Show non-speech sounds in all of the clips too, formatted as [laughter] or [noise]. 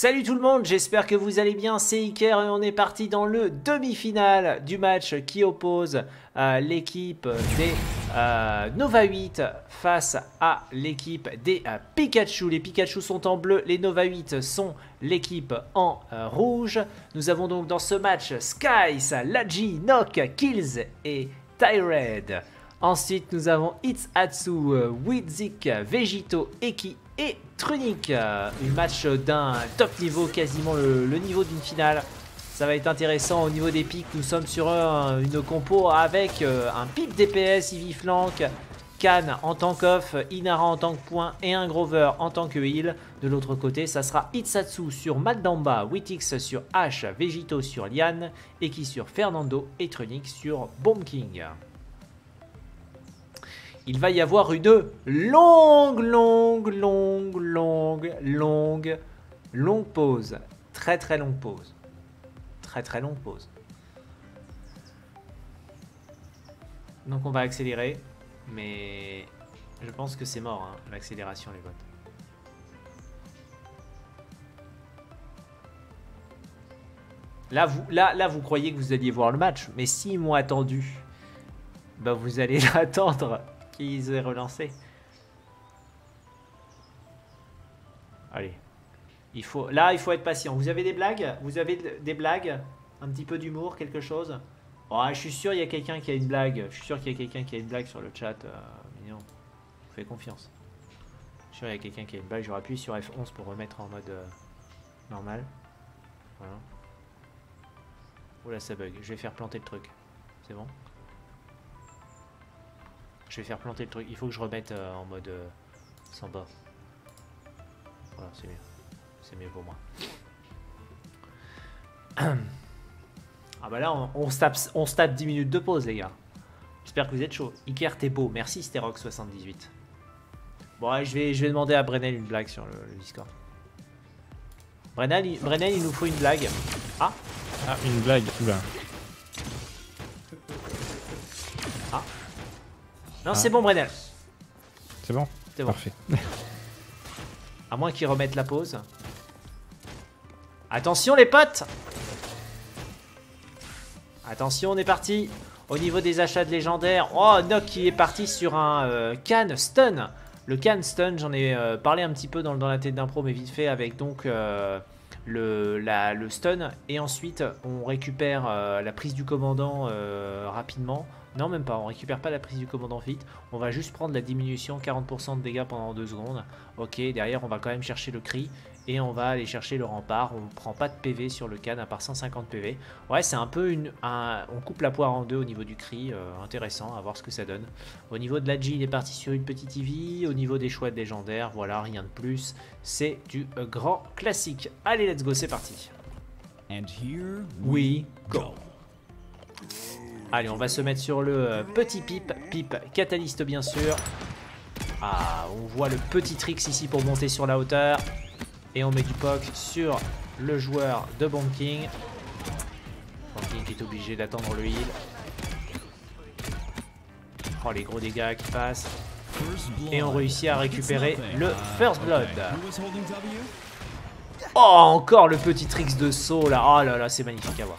Salut tout le monde, j'espère que vous allez bien, c'est Iker et on est parti dans le demi-finale du match qui oppose euh, l'équipe des euh, Nova 8 face à l'équipe des euh, Pikachu. Les Pikachu sont en bleu, les Nova 8 sont l'équipe en rouge. Nous avons donc dans ce match Skies, Laji, Nock, Kills et Tyred. Ensuite, nous avons Itsatsu, Widzik, Vegito, Eki et Trunic. Un match d'un top niveau, quasiment le, niveau d'une finale. Ça va être intéressant au niveau des pics. Nous sommes sur une compo avec euh, un pic DPS, Ivy Flank, Kan en tant qu'off, Inara en tant que point et un Grover en tant que heal. De l'autre côté, ça sera Itsatsu sur Madamba, Wittix sur H, Vegito sur Lian, Eki sur Fernando et Trunic sur Bomb King il va y avoir une longue, longue, longue, longue, longue, longue pause. Très, très longue pause. Très, très longue pause. Donc on va accélérer, mais je pense que c'est mort, hein, l'accélération, les votes. Là vous, là, là, vous croyez que vous alliez voir le match, mais s'ils m'ont attendu, bah vous allez [laughs] l'attendre qu'ils aient relancé. Allez. Il faut, là, il faut être patient. Vous avez des blagues? Vous avez des blagues? Un petit peu d'humour, quelque chose? Oh, Je suis sûr il y a quelqu'un qui a une blague. Je suis sûr qu'il y a quelqu'un qui a une blague sur le chat. Euh, mignon. Fais confiance. Je suis sûr qu'il y a quelqu'un qui a une blague. J'aurais appuyé sur F11 pour remettre en mode euh, normal. Voilà. Oula, ça bug. Je vais faire planter le truc. C'est bon? Je vais faire planter le truc. Il faut que je remette euh, en mode euh, sans bas. Voilà, c'est mieux. C'est mieux pour moi. [clears throat] Ah bah là, on, se tape, on se 10 minutes de pause, les gars. J'espère que vous êtes chaud. Iker, t'es beau. Merci, Sterox78. Bon, je, vais, je vais demander à Brenel une blague sur le, Discord. Brenel il, il nous faut une blague. Ah Ah, une blague. Oula. Non, c'est bon, Brenel. C'est bon C'est bon. Parfait. [laughs] à moins qu'ils remettent la pause. Attention, les potes Attention, on est parti. Au niveau des achats de légendaires, oh, Nock qui est parti sur un euh, can stun. Le can stun, j'en ai euh, parlé un petit peu dans, dans la tête d'impro, mais vite fait, avec donc euh, le, la, le stun. Et ensuite, on récupère la prise du commandant rapidement. Non, même pas, on récupère pas la prise du commandant vite. On va juste prendre la diminution, 40% de dégâts pendant 2 secondes. Ok, derrière, on va quand même chercher le cri. Et on va aller chercher le rempart. On prend pas de PV sur le can à part 150 PV. Ouais, c'est un peu une... on coupe la poire en deux au niveau du cri. Euh, intéressant, à voir ce que ça donne. Au niveau de la G, il est parti sur une petite EV. Au niveau des chouettes légendaires, voilà, rien de plus. C'est du euh, grand classique. Allez, let's go, c'est parti. And here we go. Allez, on va se mettre sur le euh, petit pipe. Pipe catalyste, bien sûr. Ah, on voit le petit tricks ici pour monter sur la hauteur. Et on met du POC sur le joueur de Bomb King. Bomb King qui est obligé d'attendre le heal. Oh, les gros dégâts qui passent. Et on réussit à récupérer le First Blood. Oh, encore le petit tricks de saut là. Oh là là, c'est magnifique à voir.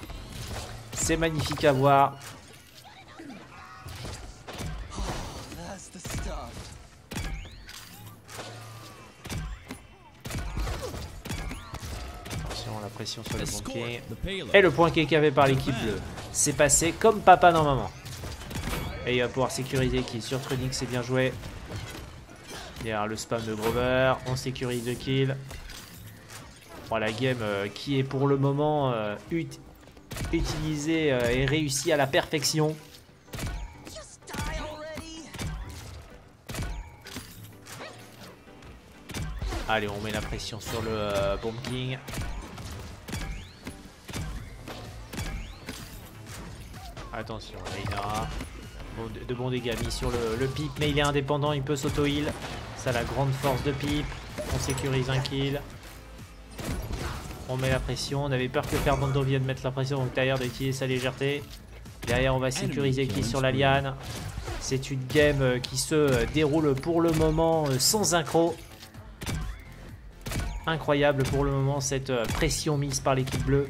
C'est magnifique à voir. Sur le banquier. Et le point qui est cavé par l'équipe bleue. C'est passé comme papa dans maman. Et il va pouvoir sécuriser qui sur Trunix, c'est bien joué. Derrière le spam de Grover, on sécurise le kill. la game euh, qui est pour le moment euh, utilisée euh, et réussie à la perfection. Allez, on met la pression sur le Bomb King. Attention, Inara. de, bons dégâts mis sur le, le pipe, mais il est indépendant, il peut s'auto-heal. Ça a la grande force de pipe. On sécurise un kill. On met la pression. On avait peur que Fernando vienne mettre la pression, donc derrière d'utiliser sa légèreté. Derrière, on va sécuriser qui sur la liane. C'est une game euh, qui se euh, déroule pour le moment euh, sans incro. incroyable pour le moment cette pression mise par l'équipe bleue.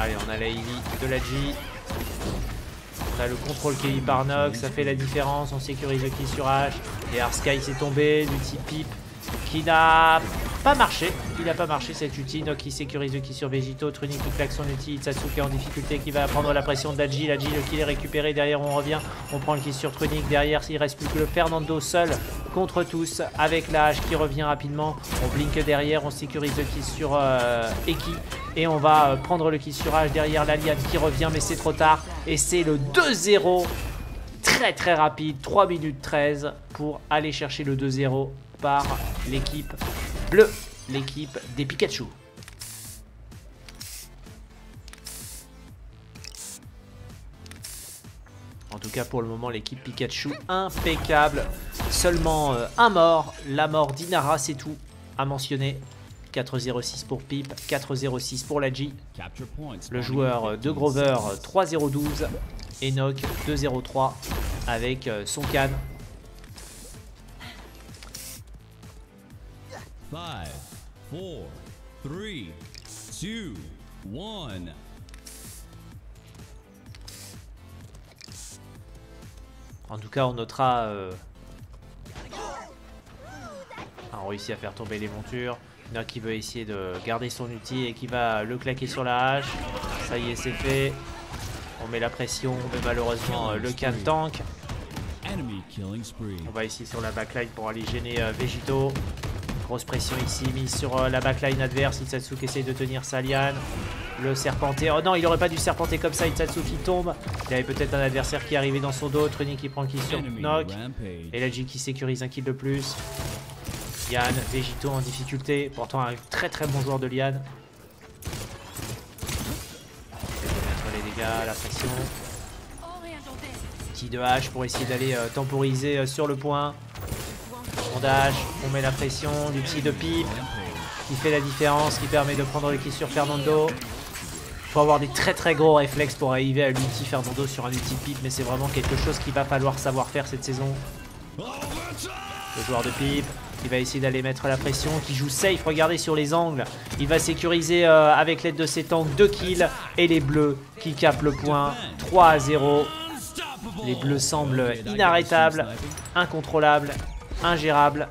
Allez, on a la Ivy de la G. On a le contrôle mis par Nox, ça fait la différence. On sécurise le kill sur H. Et Arsky s'est tombé, l'ulti Pip qui n'a pas marché. Il n'a pas marché cette ulti. Nox qui sécurise le kill sur Vegito. Truni qui claque son ulti. Satsuki en difficulté qui va prendre la pression de Laji. Laji, le kill est récupéré. Derrière, on revient. On prend le kill sur Trunic. Derrière, il reste plus que le Fernando seul contre tous avec la hache qui revient rapidement. On blink derrière. On sécurise le kill sur euh, Eki. Et on va euh, prendre le kill sur H derrière l'Alliane qui revient. Mais c'est trop tard. Et c'est le 2-0 très très rapide, 3 minutes 13 pour aller chercher le 2-0 par l'équipe bleue, l'équipe des Pikachu. En tout cas pour le moment l'équipe Pikachu impeccable. Seulement euh, un mort, la mort d'Inara c'est tout à mentionner. 4-0-6 pour Pip, 4-0-6 pour la G. Le joueur de Grover 3-0-12. Enoch 2-0-3 avec euh, son can. 5, 4, 3, 2, 1. En tout cas, on notera... Euh... On réussit à faire tomber les montures. Nock qui veut essayer de garder son outil et qui va le claquer sur la hache. Ça y est, c'est fait. On met la pression, mais malheureusement, euh, le can tank. On va ici sur la backline pour aller gêner euh, Vegito. Grosse pression ici, mise sur euh, la backline adverse. Itsatsuki essaye de tenir Salian. Le serpenté. Oh non, il aurait pas dû serpenter comme ça. Itsatsuki tombe. Il y avait peut-être un adversaire qui est arrivé dans son dos. Truni qui prend le kill sur Nock. Et la G qui sécurise un kill de plus. Yann, Vegito en difficulté. Pourtant, un très très bon joueur de Lian. Mettre les dégâts, la pression. Petit de hache pour essayer d'aller euh, temporiser euh, sur le point. On met la pression, l'ulti de pipe qui fait la différence, qui permet de prendre le kill sur Fernando. Faut avoir des très très gros réflexes pour arriver à l'ulti Fernando sur un ulti pipe, mais c'est vraiment quelque chose qu'il va falloir savoir faire cette saison. Le joueur de pipe qui va essayer d'aller mettre la pression, qui joue safe, regardez sur les angles. Il va sécuriser euh, avec l'aide de ses tanks 2 kills et les bleus qui capent le point 3 à 0. Les bleus semblent inarrêtables, incontrôlables, ingérables.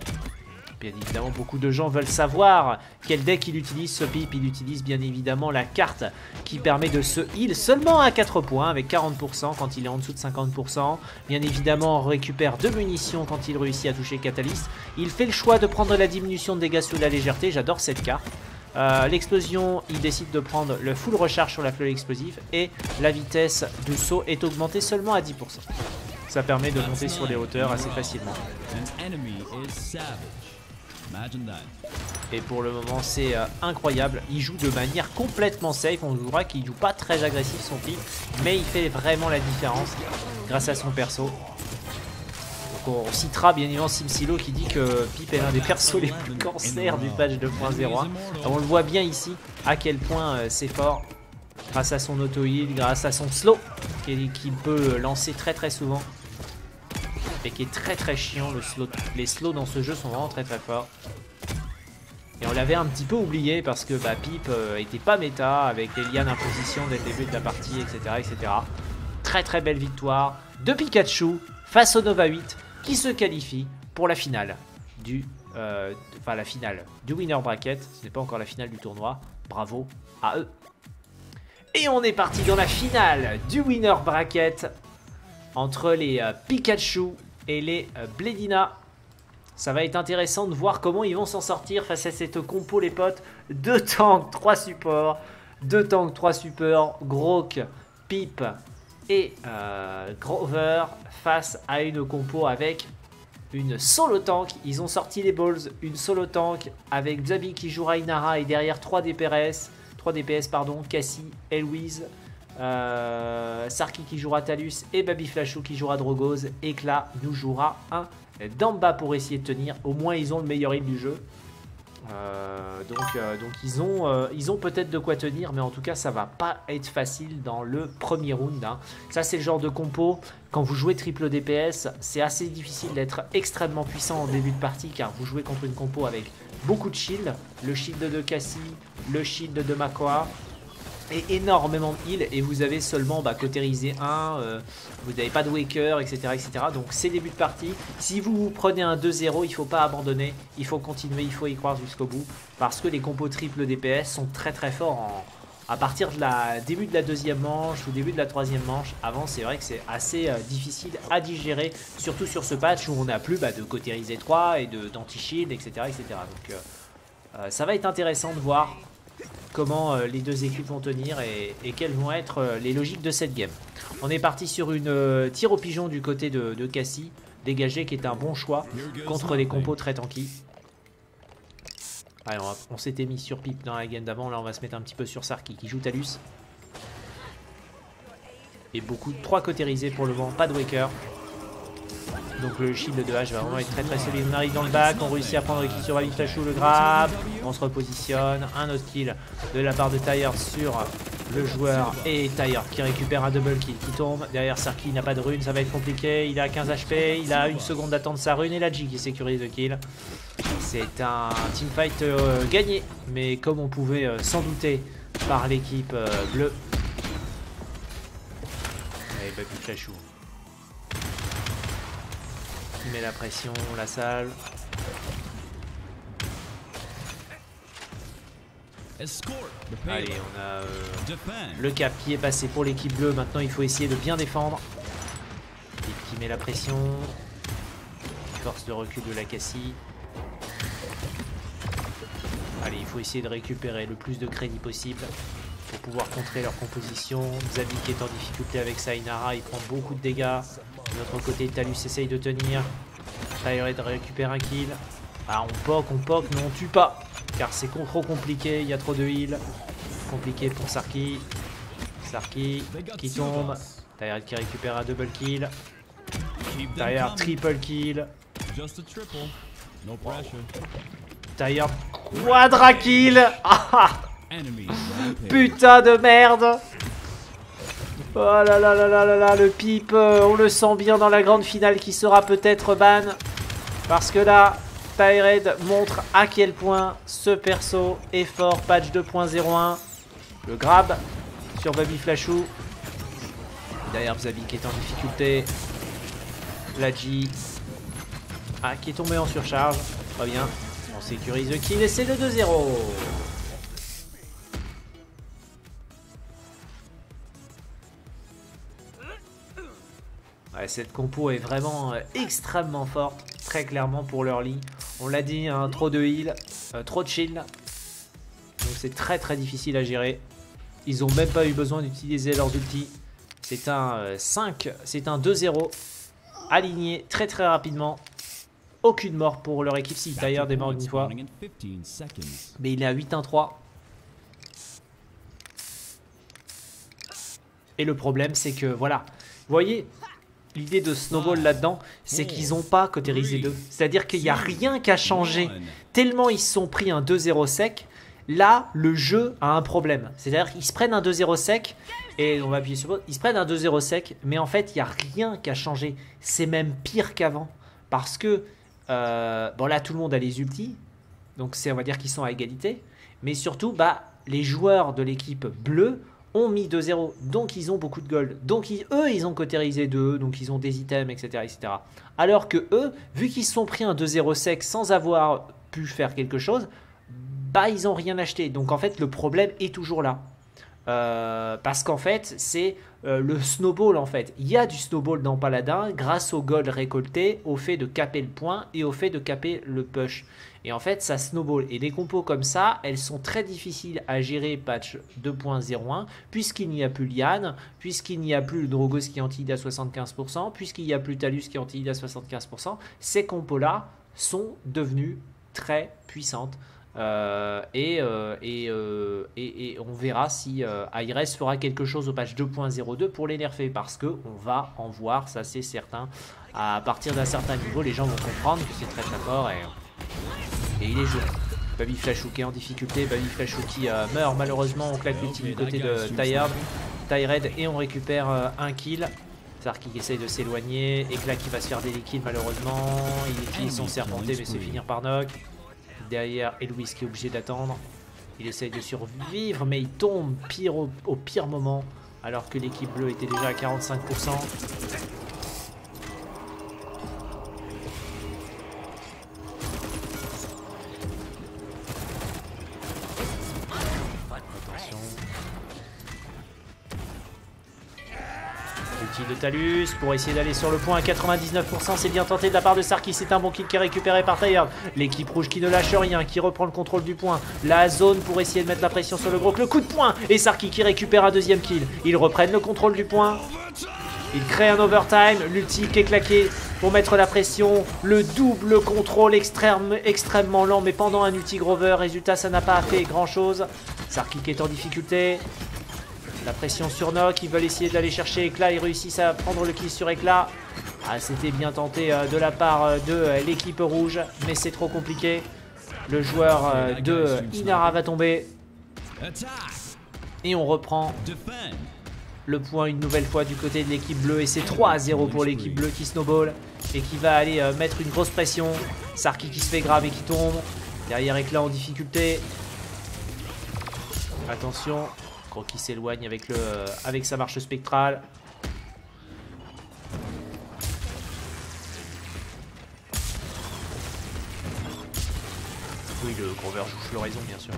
Bien évidemment, beaucoup de gens veulent savoir quel deck il utilise ce pip. Il utilise bien évidemment la carte qui permet de se heal seulement à 4 points avec 40% quand il est en dessous de 50%. Bien évidemment, on récupère 2 munitions quand il réussit à toucher Catalyst. Il fait le choix de prendre la diminution de dégâts sous la légèreté. J'adore cette carte. Euh, L'explosion, il décide de prendre le full recharge sur la fleur explosive et la vitesse du saut est augmentée seulement à 10%. Ça permet de monter sur les hauteurs assez facilement. Et pour le moment c'est euh, incroyable, il joue de manière complètement safe, on voit qu'il joue pas très agressif son pic, mais il fait vraiment la différence grâce à son perso. Donc on citera bien évidemment Simsilo qui dit que Pip est l'un des persos les plus cancer du patch 2.01. On le voit bien ici à quel point euh, c'est fort grâce à son auto-heal, grâce à son slow qu'il peut lancer très très souvent qui est très très chiant. Le slow, les slows dans ce jeu sont vraiment très très forts. Et on l'avait un petit peu oublié parce que bah, Pip euh, était pas méta avec les lianes en position dès le début de la partie, etc., etc. Très très belle victoire de Pikachu face au Nova 8 qui se qualifie pour la finale du, euh, la finale du winner bracket. Ce n'est pas encore la finale du tournoi. Bravo à eux. Et on est parti dans la finale du winner bracket entre les euh, Pikachu et les euh, Bledina. Ça va être intéressant de voir comment ils vont s'en sortir face à cette compo les potes. Deux tanks, trois supports. Deux tanks, trois supports. Grok, Pip et euh, Grover face à une compo avec une solo tank. Ils ont sorti les balls. Une solo tank avec Zabi qui jouera Inara et derrière 3 DPS. 3 DPS pardon. Cassie, Eloise. Euh, Sarki qui jouera Talus et Baby Flashou qui jouera Drogos. Éclat nous jouera un Damba pour essayer de tenir. Au moins, ils ont le meilleur heal du jeu. Euh, donc, donc ils ont, euh, ils ont peut-être de quoi tenir, mais en tout cas, ça va pas être facile dans le premier round. hein. Ça, c'est le genre de compo. Quand vous jouez triple DPS, c'est assez difficile d'être extrêmement puissant en début de partie, car vous jouez contre une compo avec beaucoup de shield. Le shield de Cassie, le shield de Makoa, et énormément de heal et vous avez seulement bah, cautérisé 1, euh, vous n'avez pas de waker, etc. etc. Donc c'est début de partie. Si vous prenez un 2-0, il faut pas abandonner, il faut continuer, il faut y croire jusqu'au bout. Parce que les compos triple DPS sont très très forts à partir de la début de la deuxième manche ou début de la troisième manche. Avant c'est vrai que c'est assez euh, difficile à digérer, surtout sur ce patch où on n'a plus bah, de cautériser 3 et d'anti-shield, etc. etc. Donc euh, ça va être intéressant de voir comment euh, les deux équipes vont tenir et, quelles vont être euh, les logiques de cette game. On est parti sur une euh, tir au pigeon du côté de, de Cassie, dégagé qui est un bon choix contre des compos très tanky. Allez, on, s'était mis sur Pip dans la game d'avant, là on va se mettre un petit peu sur Sarki qui joue Talus. Et beaucoup, 3 cautérisés pour le moment, pas de Waker. Donc le shield de H va vraiment être très très solide. On arrive dans le bac, on réussit à prendre le kill sur Flashou, le grab. On se repositionne. Un autre kill de la part de Tyre sur le joueur. Et Tyre qui récupère un double kill qui tombe. Derrière Sarki, n'a pas de rune, ça va être compliqué. Il a 15 HP, il a une seconde d'attente sa rune et la G qui sécurise le kill. C'est un teamfight euh, gagné, mais comme on pouvait euh, s'en douter par l'équipe euh, bleue. Allez, Baby Flashou. Qui met la pression, la salle. Allez, on a euh, le cap qui est passé pour l'équipe bleue. Maintenant, il faut essayer de bien défendre. Pip qui met la pression. Force de recul de la Cassie. Allez, il faut essayer de récupérer le plus de crédit possible pour pouvoir contrer leur composition. Zabi qui est en difficulté avec Sainara, il prend beaucoup de dégâts. De l'autre côté, Talus essaye de tenir. Tyred récupère un kill. Ah, on poke, on poke, mais on tue pas. Car c'est trop compliqué, il y a trop de heal. Compliqué pour Sarki. Sarki qui tombe. Tyred qui récupère un double kill. Coming. triple kill. Just a triple. No pressure. Tyred quadra kill. [laughs] Ah ah. Putain de merde Oh là là là là là là, le pipe, euh, on le sent bien dans la grande finale qui sera peut-être ban. Parce que là, Tyred montre à quel point ce perso est fort. Patch 2.01. Le grab sur Baby Flashou. Derrière Zabi qui est en difficulté. La G. Ah, qui est tombé en surcharge. Pas bien. On sécurise le kill et c'est le 2-0. Ouais, cette compo est vraiment euh, extrêmement forte, très clairement pour leur lit. On l'a dit, hein, trop de heal, euh, trop de shield. Donc c'est très très difficile à gérer. Ils ont même pas eu besoin d'utiliser leurs ultis. C'est un euh, 5, c'est un 2-0. Aligné très très rapidement. Aucune mort pour leur équipe. Si, d'ailleurs, des morts une fois. Spawning in 15 seconds. Mais il est à 8-1-3. Et le problème, c'est que, voilà. Vous voyez, l'idée de Snowball là-dedans, c'est qu'ils n'ont pas cautérisé 2. C'est-à-dire qu'il n'y a rien qu'à changer. Tellement ils se sont pris un 2-0 sec, là, le jeu a un problème. C'est-à-dire qu'ils se prennent un 2-0 sec, et on va appuyer sur ils se prennent un 2-0 sec, mais en fait, il n'y a rien qu'à changer. C'est même pire qu'avant. Parce que, euh, bon là, tout le monde a les ultis, donc c'est on va dire qu'ils sont à égalité. Mais surtout, bah, les joueurs de l'équipe bleue mis 2-0. Donc ils ont beaucoup de gold. Donc eux, ils ont cautérisé 2, donc ils ont des items, etc. etc. Alors que eux, vu qu'ils se sont pris un 2-0 sec sans avoir pu faire quelque chose, bah ils ont rien acheté. Donc en fait, le problème est toujours là. Euh, parce qu'en fait, c'est euh, le snowball en fait. Il y a du snowball dans Paladin grâce au gold récolté, au fait de caper le point et au fait de caper le push. Et en fait, ça snowball. Et des compos comme ça, elles sont très difficiles à gérer patch 2.01, puisqu'il n'y a plus Liane, puisqu'il n'y a plus le Drogos qui anti à 75%, puisqu'il n'y a plus Talus qui anti à 75%. Ces compos-là sont devenues très puissantes. Euh, et, euh, et, euh, et- et on verra si euh, Aires fera quelque chose au patch 2.02 pour les nerfer parce que on va en voir, ça c'est certain. À partir d'un certain niveau, les gens vont comprendre que c'est très très fort et, et il est joué. Baby Flashou qui est en difficulté. Baby Flashou qui euh, meurt malheureusement. On claque l'ulti du côté de Tired. Tyred et on récupère un kill. Zarki qui essaye de s'éloigner. Éclat qui va se faire des liquides malheureusement. Il utilise son serpenté mais c'est finir par knock. Derrière Eloise qui est obligé d'attendre. Il essaye de survivre mais il tombe pire au pire moment. Alors que l'équipe bleue était déjà à 45%. Talus pour essayer d'aller sur le point à 99%. C'est bien tenté de la part de Sarki. C'est un bon kill qui est récupéré par Tayard. L'équipe rouge qui ne lâche rien, qui reprend le contrôle du point. La zone pour essayer de mettre la pression sur le gros. Le coup de poing. Et Sarki qui récupère un deuxième kill. Ils reprennent le contrôle du point. Ils créent un overtime. L'ulti qui est claqué pour mettre la pression. Le double contrôle extrême, extrêmement lent. Mais pendant un ulti Grover, résultat, ça n'a pas fait grand chose. Sarki qui est en difficulté. La pression sur Nock, ils veulent essayer d'aller chercher Éclat, ils réussissent à prendre le kill sur Éclat. Ah, c'était bien tenté euh, de la part euh, de euh, l'équipe rouge, mais c'est trop compliqué. Le joueur de Inara va tomber et on reprend le point une nouvelle fois du côté de l'équipe bleue et c'est 3 à 0 pour l'équipe bleue qui snowball et qui va aller mettre une grosse pression. Sarki qui se fait grave et qui tombe. Derrière Éclat en difficulté. Attention, Qui s'éloigne avec, le, euh, avec sa marche spectrale. Oui, le gros verre joue floraison, bien sûr.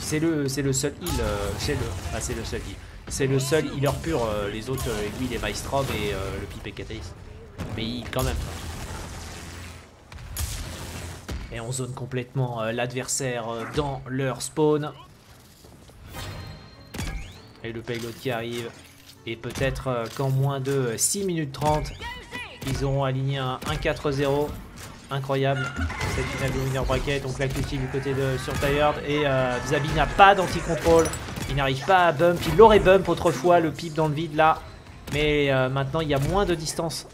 C'est le, c'est le seul heal, euh, c'est le, ah, c'est le seul heal. C'est le seul healer pur, euh, les autres, lui, les Maestrom et euh, le Pipe et Catalyst. Mais il quand même. Et on zone complètement l'adversaire dans leur spawn. Et le payload qui arrive. Et peut-être euh, qu'en moins de 6 minutes 30, ils auront aligné un 1-4-0. Incroyable. Cette finale de bracket. On claque l'outil du côté de sur Tired. Et euh, Xabi n'a pas d'anti-contrôle. Il n'arrive pas à bump. Il l'aurait bump autrefois, le pipe dans le vide là. Mais euh, maintenant, il y a moins de distance.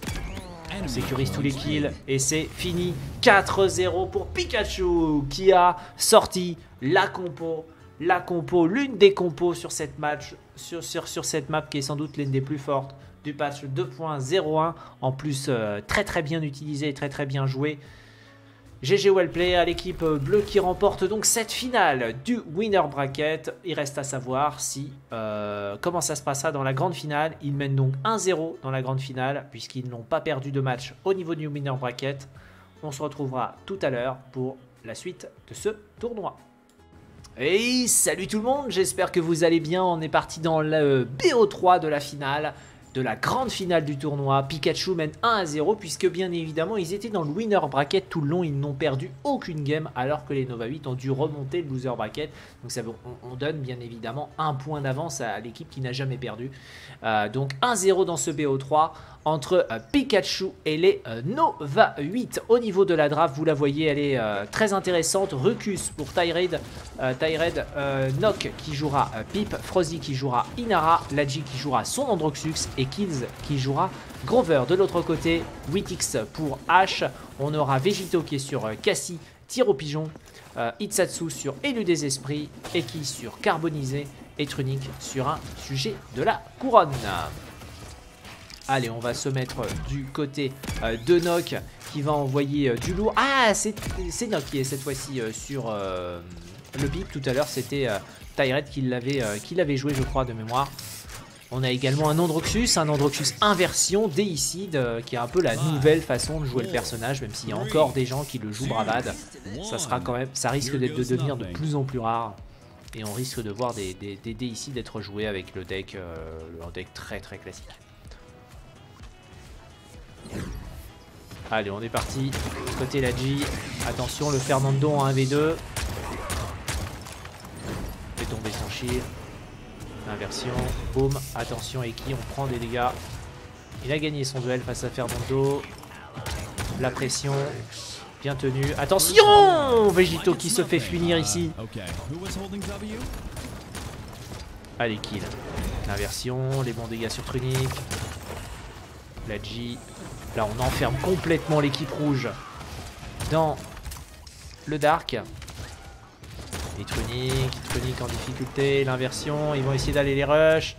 On sécurise tous les kills et c'est fini. 4-0 pour Pikachu qui a sorti la compo. La compo, l'une des compos sur cette match, sur, cette map qui est sans doute l'une des plus fortes du patch 2.01. En plus, euh, très très bien utilisé très très bien joué. GG Wellplay à l'équipe bleue qui remporte donc cette finale du winner bracket. Il reste à savoir si euh, comment ça se passera dans la grande finale. Ils mènent donc 1-0 dans la grande finale puisqu'ils n'ont pas perdu de match au niveau du winner bracket. On se retrouvera tout à l'heure pour la suite de ce tournoi. Et salut tout le monde, j'espère que vous allez bien. On est parti dans le BO3 de la finale de la grande finale du tournoi. Pikachu mène 1 à 0 puisque bien évidemment ils étaient dans le winner bracket tout le long. Ils n'ont perdu aucune game alors que les Nova 8 ont dû remonter le loser bracket. Donc ça, on donne bien évidemment un point d'avance à l'équipe qui n'a jamais perdu. Euh, donc 1-0 dans ce BO3 entre euh, Pikachu et les euh, Nova 8. Au niveau de la draft, vous la voyez, elle est euh, très intéressante. Rucus pour Tyrade, euh, Nock qui jouera Pip, Frozzy qui jouera Inara, Lagi qui jouera son Androxux et Kills qui jouera Grover. De l'autre côté, Wittix pour H. On aura Vegito qui est sur Cassie, Tir au pigeon, Itsatsu sur Élu des esprits, Eki sur Carbonisé et Trunic sur un sujet de la couronne. Allez, on va se mettre du côté euh, de Nock qui va envoyer euh, du lourd. Ah, c'est Nock qui est cette fois-ci euh, sur euh, le bip. Tout à l'heure, c'était euh, Tyrette qui l'avait euh, joué, je crois, de mémoire. On a également un Androxus, un Androxus inversion Deicide, euh, qui est un peu la nouvelle façon de jouer le personnage, même s'il y a encore des gens qui le jouent bravade. Ça sera quand même, ça risque de devenir de plus en plus rare. Et on risque de voir des, des, des joués avec le deck, euh, le deck très très classique. Allez, on est parti. Côté la G. Attention, le Fernando en 1v2. Fait tomber son shield. Inversion. Boum. Attention, Eki, on prend des dégâts. Il a gagné son duel face à Fernando. La pression. Bien tenu. Attention Végito qui se fait finir ici. Allez, kill. L'inversion, les bons dégâts sur Trunic. La G. Là, on enferme complètement l'équipe rouge dans le Dark. Electronic, Electronic en difficulté, l'inversion, ils vont essayer d'aller les rush.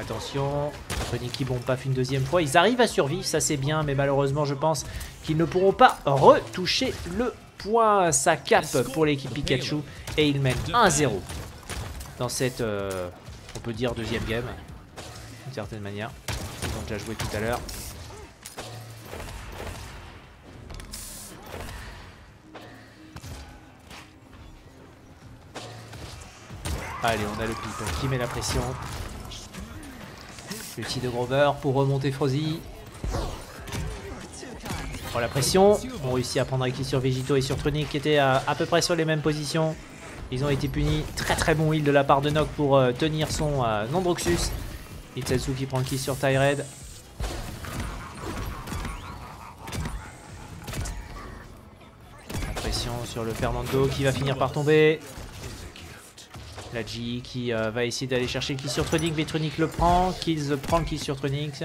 Attention, Electronic qui bombe paf une deuxième fois. Ils arrivent à survivre, ça c'est bien, mais malheureusement je pense qu'ils ne pourront pas retoucher le point. Ça cape pour l'équipe Pikachu et ils mènent 1-0 dans cette, euh, on peut dire, deuxième game, d'une certaine manière. Ils ont déjà joué tout à l'heure. Allez, on a le pipe qui met la pression. Petit de Grover pour remonter Frozzy. Oh la pression. On réussit à prendre un kill sur Vegito et sur Tronic qui étaient à, à peu près sur les mêmes positions. Ils ont été punis. Très très bon heal de la part de Nock pour euh, tenir son euh, Nandroxus. Itsetsu qui prend le kill sur Tyred. La pression sur le Fernando qui va finir par tomber. La G qui euh, va essayer d'aller chercher le kill sur Tronic. Vetronic le prend. Kills prend le kill sur Tronic.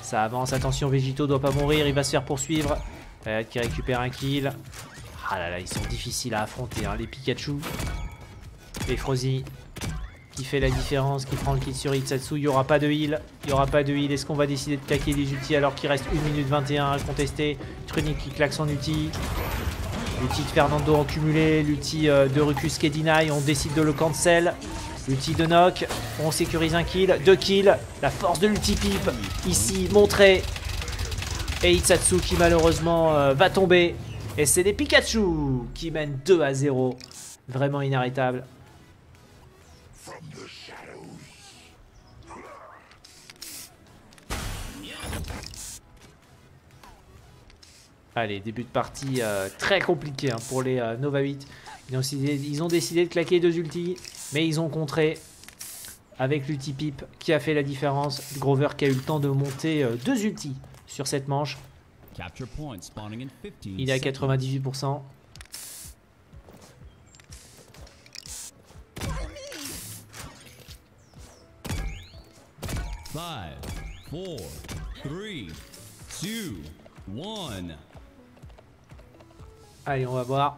Ça avance. Attention, Vegito doit pas mourir. Il va se faire poursuivre. Tyred qui récupère un kill. Ah là là, ils sont difficiles à affronter, hein, les Pikachu. Et Frozzy qui fait la différence, qui prend le kill sur Itsatsu. Il n'y aura pas de heal. Il n'y aura pas de heal. Est-ce qu'on va décider de claquer les ultis alors qu'il reste 1 minute 21 à contester Trunic qui claque son ulti. L'ulti de Fernando en cumulé. L'ulti euh, de Rucus Kedinai. On décide de le cancel. L'ulti de Nock. On sécurise un kill. Deux kills. La force de l'ulti pipe. Ici, montrée. Et Itsatsu qui malheureusement euh, va tomber. Et c'est des Pikachu qui mènent 2 à 0. Vraiment inarrêtable. Allez, début de partie euh, très compliqué hein, pour les euh, Nova 8. Ils ont, décidé, ils ont, décidé, de claquer deux ultis, mais ils ont contré avec l'ulti Pip qui a fait la différence. Grover qui a eu le temps de monter euh, deux ultis sur cette manche. Il est à 98%. Five, four, three, two, one. Allez, on va voir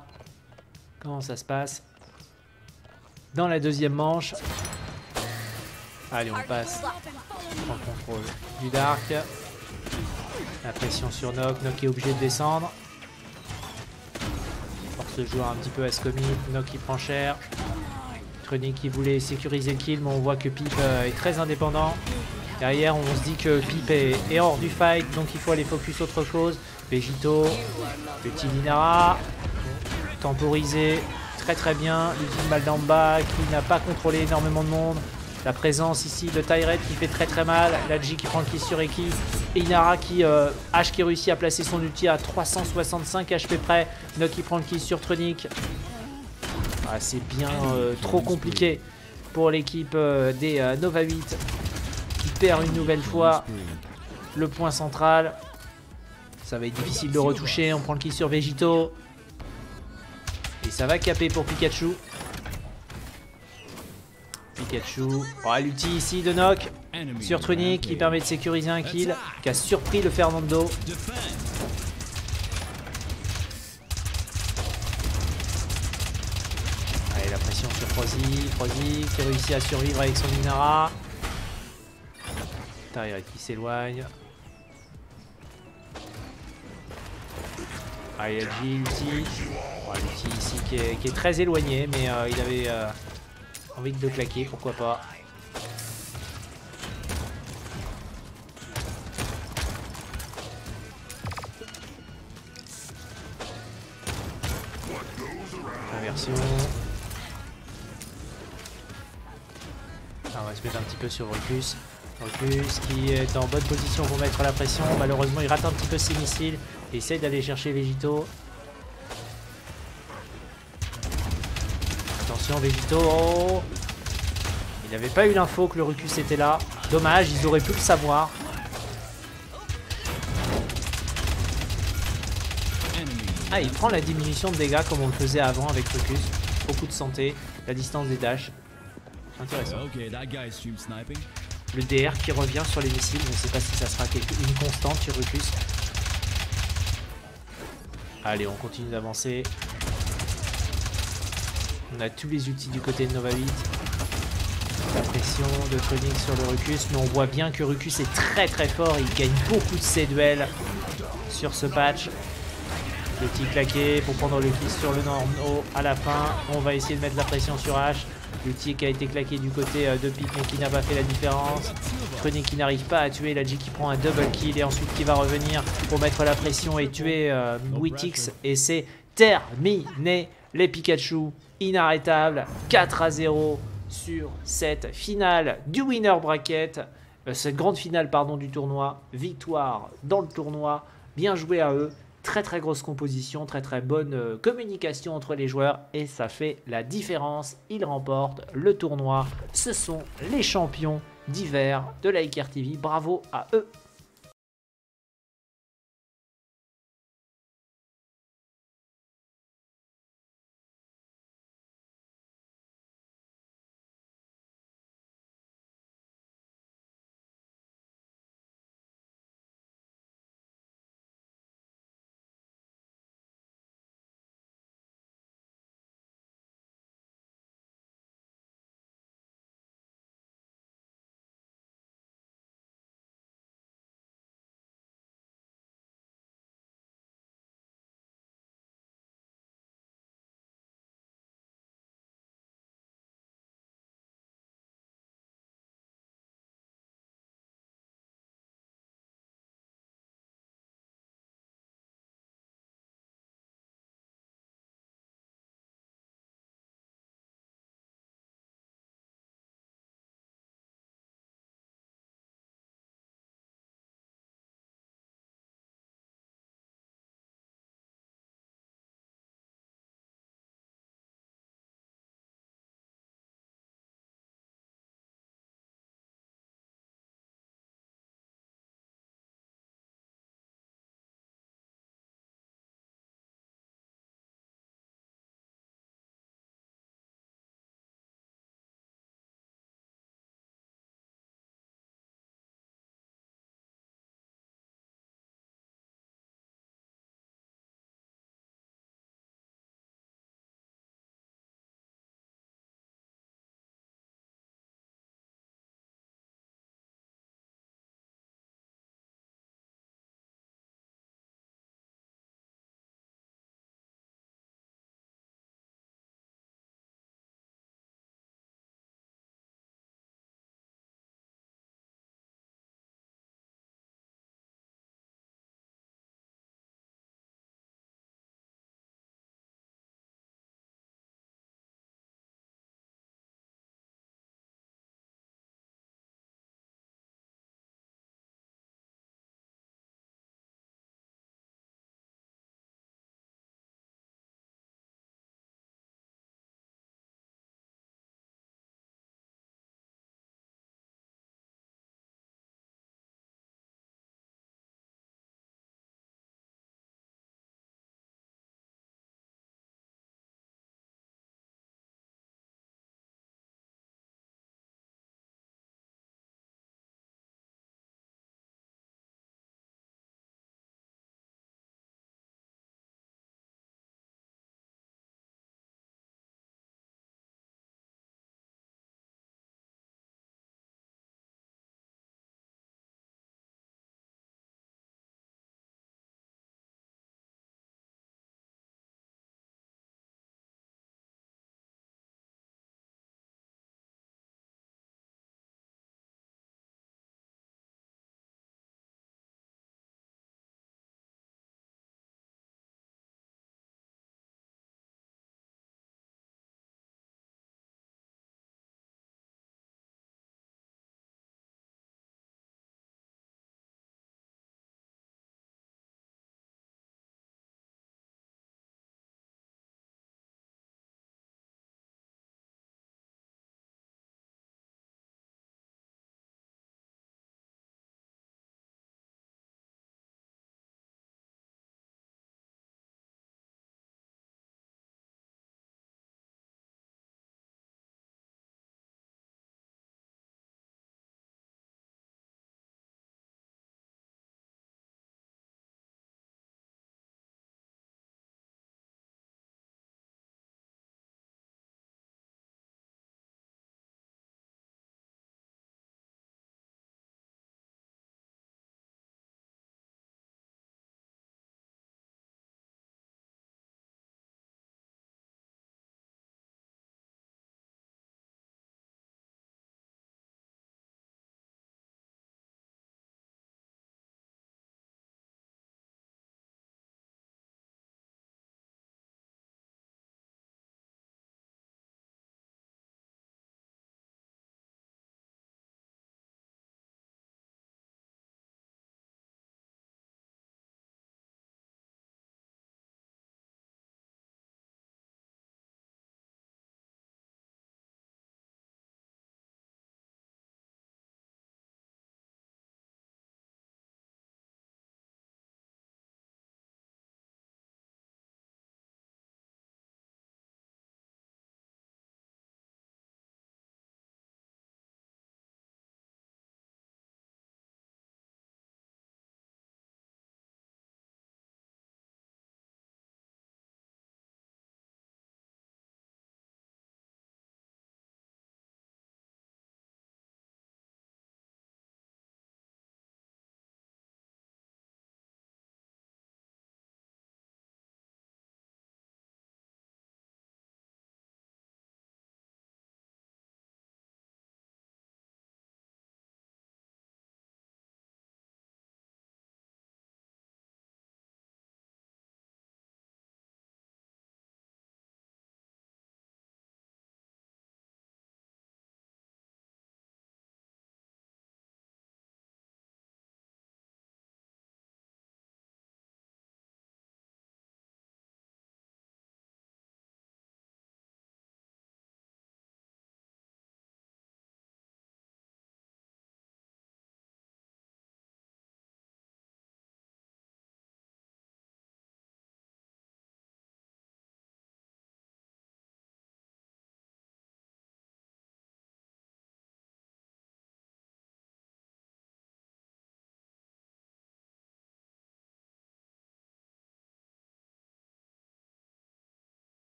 comment ça se passe. Dans la deuxième manche. Allez, on passe en contrôle du Dark. La pression sur Nock. Nock est obligé de descendre. Force le joueur un petit peu à ce commit. Nock prend cher. Tronic qui voulait sécuriser le kill, mais on voit que Pip euh, est très indépendant. Derrière, on se dit que Pip est, hors du fight, donc il faut aller focus autre chose. Vegito, petit Linara, temporisé, très très bien. L'ultime balle d'en bas qui n'a pas contrôlé énormément de monde. La présence ici de Tyred qui fait très très mal. La G qui prend le kill sur Eki. Et Inara qui, euh, H qui réussit à placer son ulti à 365 HP près. Nock qui prend le kill sur Tronic. Ah, C'est bien euh, trop compliqué pour l'équipe euh, des Nova 8 qui perd une nouvelle fois le point central. Ça va être difficile de retoucher. On prend le kill sur Vegito. Et ça va caper pour Pikachu. Pikachu. Oh, l'ulti ici de Nock sur Trunic qui permet de sécuriser un kill. Qui a surpris le Fernando. Allez, la pression sur Frozzy. Frozzy qui réussit à survivre avec son Minara. Qui s'éloigne. Allez, LG, l'ulti. Oh, l'ulti ici qui est, très éloigné, mais euh, il avait euh, envie de claquer, pourquoi pas. Inversion. Ah, on va se mettre un petit peu sur Rucus. Rucus qui est en bonne position pour mettre la pression. Malheureusement, il rate un petit peu ses missiles. Il essaye d'aller chercher Vegito. Attention, Vegito. Oh il n'avait pas eu l'info que le Rucus était là. Dommage, ils auraient pu le savoir. Ah, il prend la diminution de dégâts comme on le faisait avant avec Rucus. Beaucoup de santé, la distance des dashs. Intéressant. Le DR qui revient sur les missiles, je ne sais pas si ça sera une constante sur Rucus. Allez, on continue d'avancer. On a tous les outils du côté de Nova 8. La pression de Koenig sur le Rucus, mais on voit bien que Rucus est très très fort. Il gagne beaucoup de ses duels sur ce patch. Petit claqué pour prendre le kill sur le Norno à la fin. On va essayer de mettre la pression sur H. L'outil qui a été claqué du côté euh, de mais qui n'a pas fait la différence. Koenig qui n'arrive pas à tuer. Ladji qui prend un double kill et ensuite qui va revenir pour mettre la pression et tuer euh, Witix. Et c'est terminé. Les Pikachu inarrêtables. 4 à 0 sur cette finale du winner bracket. Euh, cette grande finale pardon, du tournoi. Victoire dans le tournoi. Bien joué à eux. Très très grosse composition, très très bonne euh, communication entre les joueurs et ça fait la différence. Ils remportent le tournoi. Ce sont les champions d'hiver de la IKR TV. Bravo à eux.